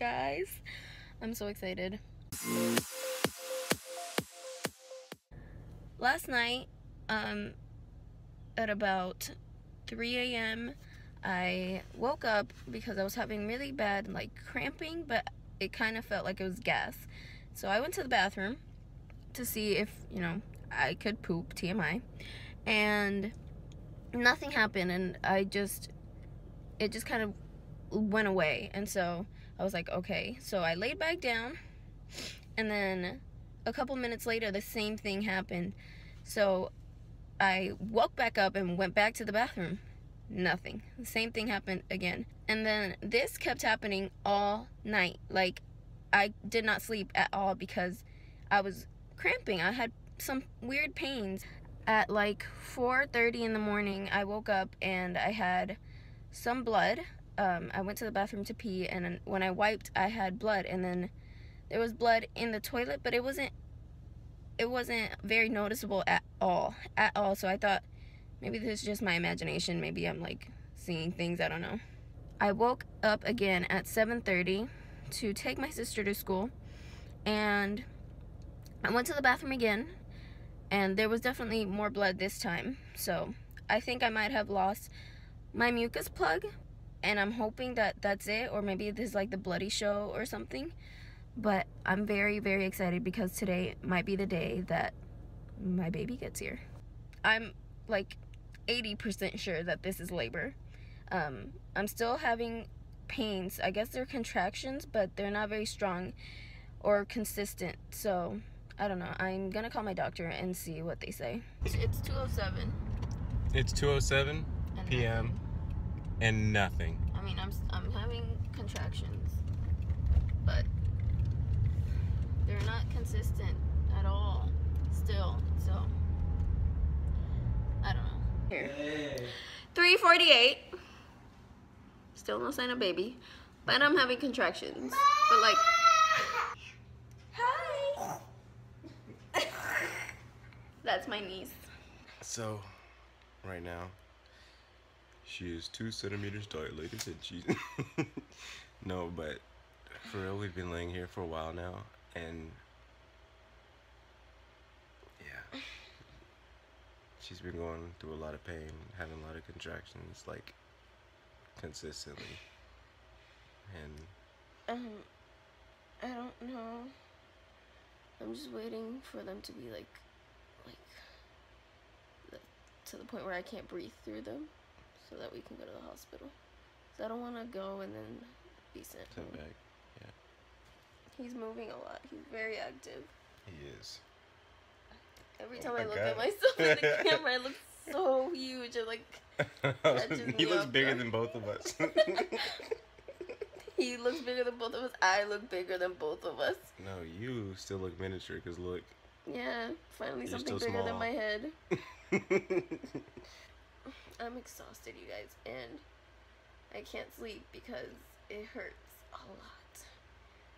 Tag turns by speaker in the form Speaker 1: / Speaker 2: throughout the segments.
Speaker 1: guys. I'm so excited. Last night, um, at about 3 a.m., I woke up because I was having really bad like cramping, but it kind of felt like it was gas. So I went to the bathroom to see if, you know, I could poop, TMI. And nothing happened and I just it just kind of went away. And so I was like, okay. So I laid back down and then a couple minutes later the same thing happened. So I woke back up and went back to the bathroom. Nothing. The same thing happened again. And then this kept happening all night. Like I did not sleep at all because I was cramping. I had some weird pains. At like 4:30 in the morning, I woke up and I had some blood. Um, I went to the bathroom to pee, and when I wiped, I had blood, and then there was blood in the toilet, but it wasn't it wasn't very noticeable at all, at all. So I thought maybe this is just my imagination. Maybe I'm like seeing things. I don't know. I woke up again at 7:30 to take my sister to school, and I went to the bathroom again, and there was definitely more blood this time. So I think I might have lost my mucus plug, and I'm hoping that that's it, or maybe this is like the bloody show or something. But I'm very, very excited because today might be the day that my baby gets here. I'm like 80% sure that this is labor. Um, I'm still having pains. I guess they're contractions, but they're not very strong or consistent. So I don't know. I'm gonna call my doctor and see what they say. It's 2:07.
Speaker 2: It's 2:07 p.m. and nothing.
Speaker 1: I mean, I'm I'm having contractions, but they're not consistent at all. Still, so I don't know. Here. 3:48. Still no sign of baby, but I'm having contractions. But like. Hi. That's my niece.
Speaker 2: So, right now, she is two centimeters dilated and she's. no, but for real, we've been laying here for a while now and. Yeah. She's been going through a lot of pain, having a lot of contractions, like consistently. And.
Speaker 1: Um, I don't know. I'm just waiting for them to be like, like, to the point where I can't breathe through them, so that we can go to the hospital. So I don't want to go and then be sent
Speaker 2: Sent back. Yeah.
Speaker 1: He's moving a lot. He's very active.
Speaker 2: He is.
Speaker 1: Every
Speaker 2: Oh
Speaker 1: time I look
Speaker 2: God.
Speaker 1: at myself in the camera, I look so huge. I'm like
Speaker 2: he looks bigger than both of us.
Speaker 1: he looks bigger than both of us. I look bigger than both of us.
Speaker 2: no, you still look miniature because look.
Speaker 1: Yeah, finally something bigger than my head. I'm exhausted, you guys, and I can't sleep because it hurts a lot.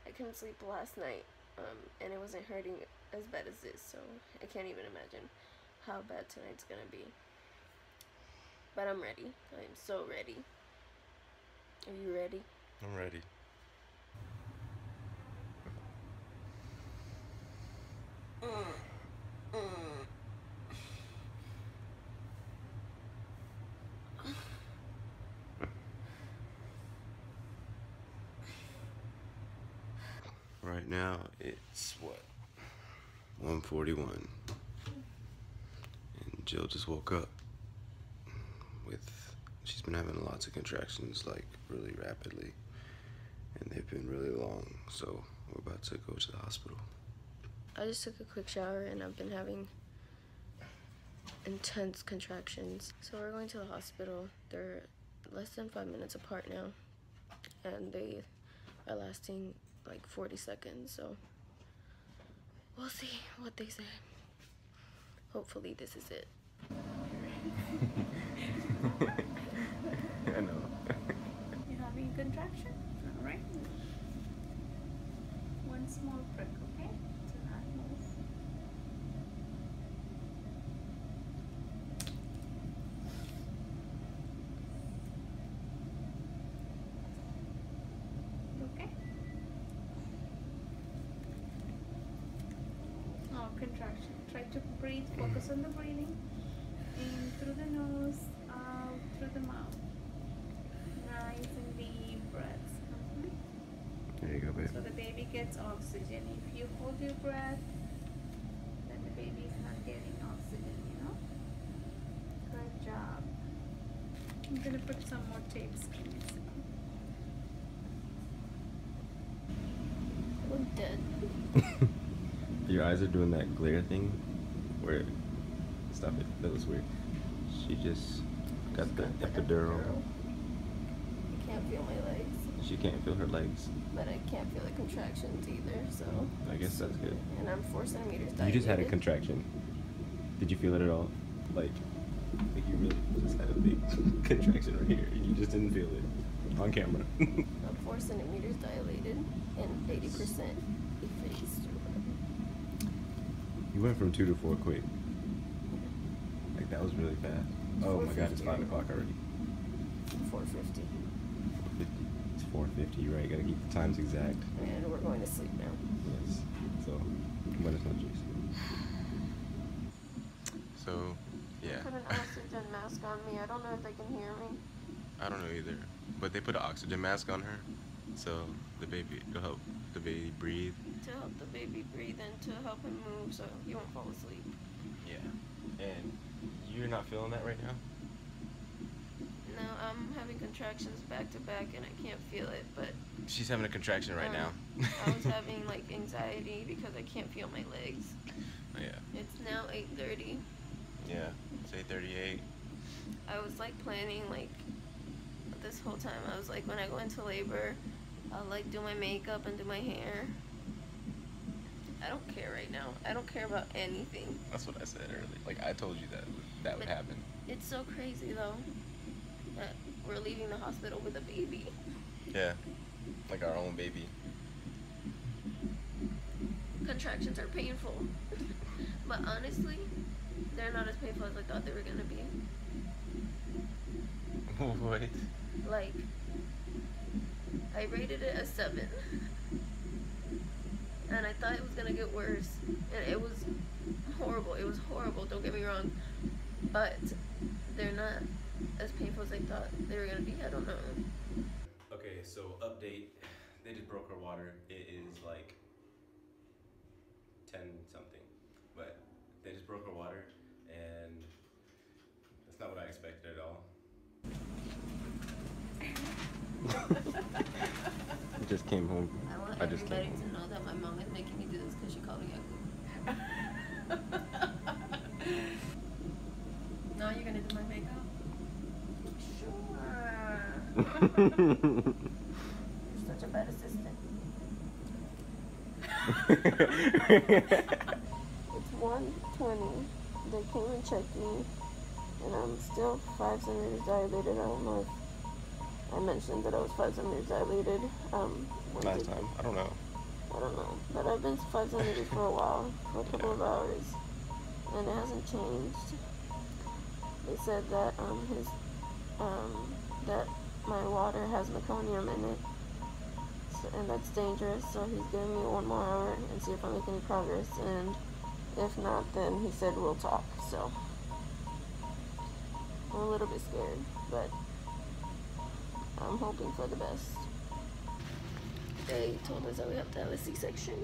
Speaker 1: I couldn't sleep last night, um, and it wasn't hurting as bad as this, so I can't even imagine how bad tonight's gonna be. But I'm ready. I'm so ready. Are you ready?
Speaker 2: I'm ready. Right now it's what? 141. And Jill just woke up with she's been having lots of contractions like really rapidly and they've been really long. So we're about to go to the hospital.
Speaker 1: I just took a quick shower and I've been having intense contractions. So we're going to the hospital. They're less than five minutes apart now. And they are lasting like 40 seconds. So we'll see what they say. Hopefully this is it.
Speaker 2: I know.
Speaker 3: You're having a contraction? All right. One small prick, okay? Do not move. You okay? contraction. Try to breathe. Focus on the breathing. In through the nose, out through the mouth. Nice and deep breaths. Mhm.
Speaker 2: There you go, babe.
Speaker 3: So the baby gets oxygen. If you hold your breath, then the baby is not getting oxygen, you know? Good job. I'm gonna put some more tapes.
Speaker 1: Look dead.
Speaker 2: Your eyes are doing that glare thing where stop it. That was weird. She just got the epidural.
Speaker 1: I can't feel my legs,
Speaker 2: She can't feel her legs.
Speaker 1: but I can't feel the contractions either. So.
Speaker 2: I guess that's good.
Speaker 1: And I'm four centimeters
Speaker 2: You just had a contraction. Did you feel it at all? Like, like you really just had a big contraction right here. and You just didn't feel it on camera.
Speaker 1: I'm four centimeters dilated and 80% effaced.
Speaker 2: You went from two to four quick. Like that was really fast. Oh my god, it's five o'clock already.
Speaker 1: 450.
Speaker 2: It's four fifty. Right, gotta keep the times exact.
Speaker 1: And we're going to sleep now.
Speaker 2: Yes. So, buenas noches. So, yeah.
Speaker 1: Put an oxygen mask on me. I don't know if they can hear me.
Speaker 2: I don't know either. But they put an oxygen mask on her, so the baby it'll help the baby breathe.
Speaker 1: Help the baby breathe and to help him move so he won't fall asleep.
Speaker 2: Yeah. And you're not feeling that right now?
Speaker 1: No, I'm having contractions back to back and I can't feel it, but
Speaker 2: She's having a contraction right
Speaker 1: um,
Speaker 2: now.
Speaker 1: I was having like anxiety because I can't feel my legs.
Speaker 2: yeah.
Speaker 1: It's now 8:30.
Speaker 2: Yeah. It's eight thirty-eight.
Speaker 1: I was like planning like this whole time. I was like when I go into labor, I'll like do my makeup and do my hair. I don't care right now. I don't care about anything.
Speaker 2: That's what I said earlier. Like I told you that would- that would
Speaker 1: But-
Speaker 2: happen.
Speaker 1: It's so crazy though that we're leaving the hospital with a baby.
Speaker 2: Yeah. Like our own baby.
Speaker 1: Contractions are painful. but honestly, they're not as painful as I thought they were gonna be.
Speaker 2: what?
Speaker 1: Like, I rated it a seven. And I thought it was gonna get worse. And it was horrible. It was horrible, don't get me wrong. But they're not as painful as I thought they were gonna be. I don't know.
Speaker 2: Okay, so update. They just broke her water. It is like ten something, but they just broke her water, and that's not what I expected at all. I just came home.
Speaker 1: I want
Speaker 2: I just
Speaker 1: everybody
Speaker 2: came home.
Speaker 1: to know that my mom is making me do this because she called me ugly. now you're gonna do my makeup? Sure. You're such a bad assistant. It's 120. They came and checked me, and I'm still 5 centimeters dilated. I don't know if I mentioned that I was 5 centimeters dilated. Um,
Speaker 2: Last time, I don't know.
Speaker 1: I don't know. But I've been 5 centimeters for a while, for a couple of hours, and it hasn't changed. They said that um, his, um, that my water has meconium in it, so, and that's dangerous. So he's giving me one more hour and see if I make any progress. And if not, then he said we'll talk. So I'm a little bit scared, but I'm hoping for the best. They told us that we have to have a C-section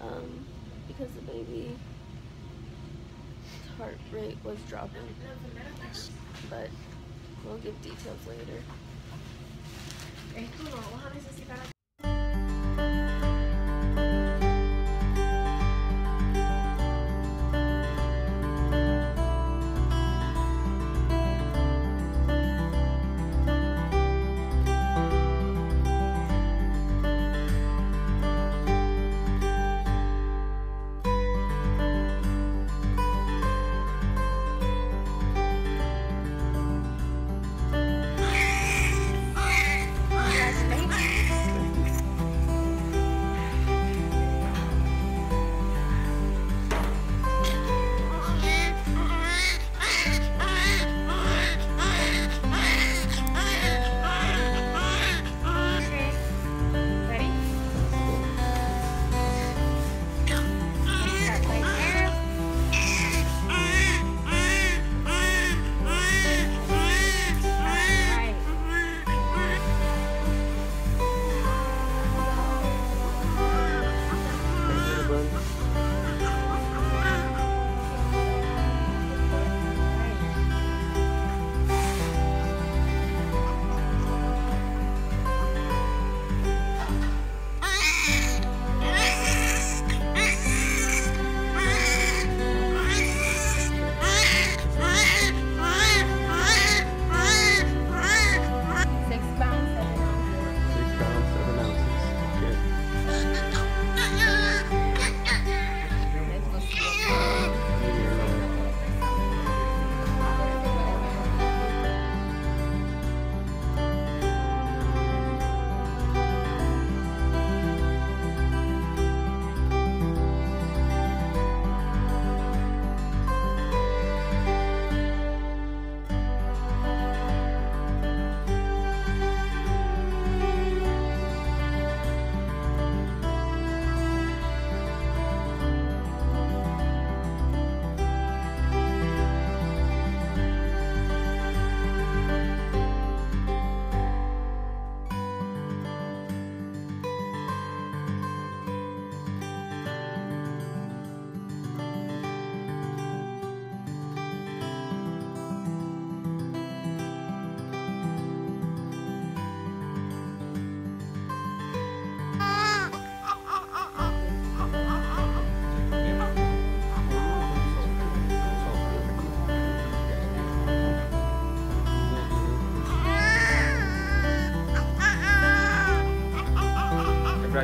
Speaker 1: um, because the baby's heart rate was dropping. But we'll give details later.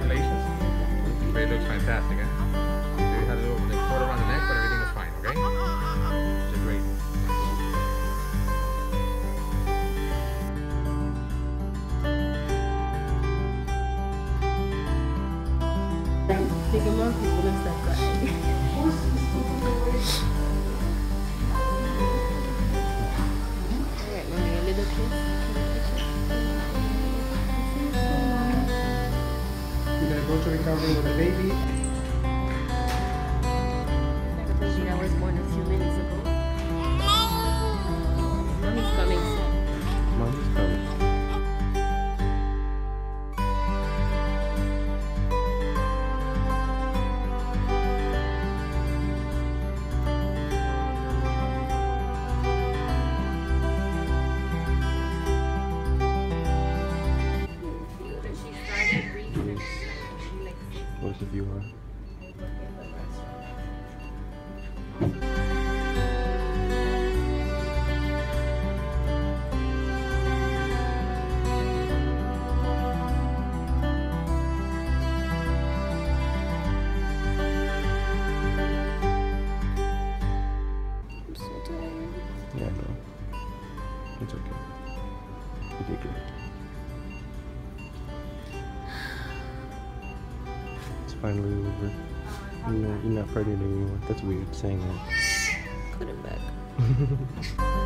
Speaker 4: Congratulations. It looks fantastic, eh? So had a little cord around the neck, but everything was fine, okay? Which is great.
Speaker 1: And stuff crying. Alright, a little kiss.
Speaker 5: You're gonna go to recovery with the baby.
Speaker 1: Baby was born a few minutes ago. Mommy's coming soon.
Speaker 2: Mommy's coming. Finally over. You know, you're not pregnant anymore. That's weird saying that.
Speaker 1: Put him back.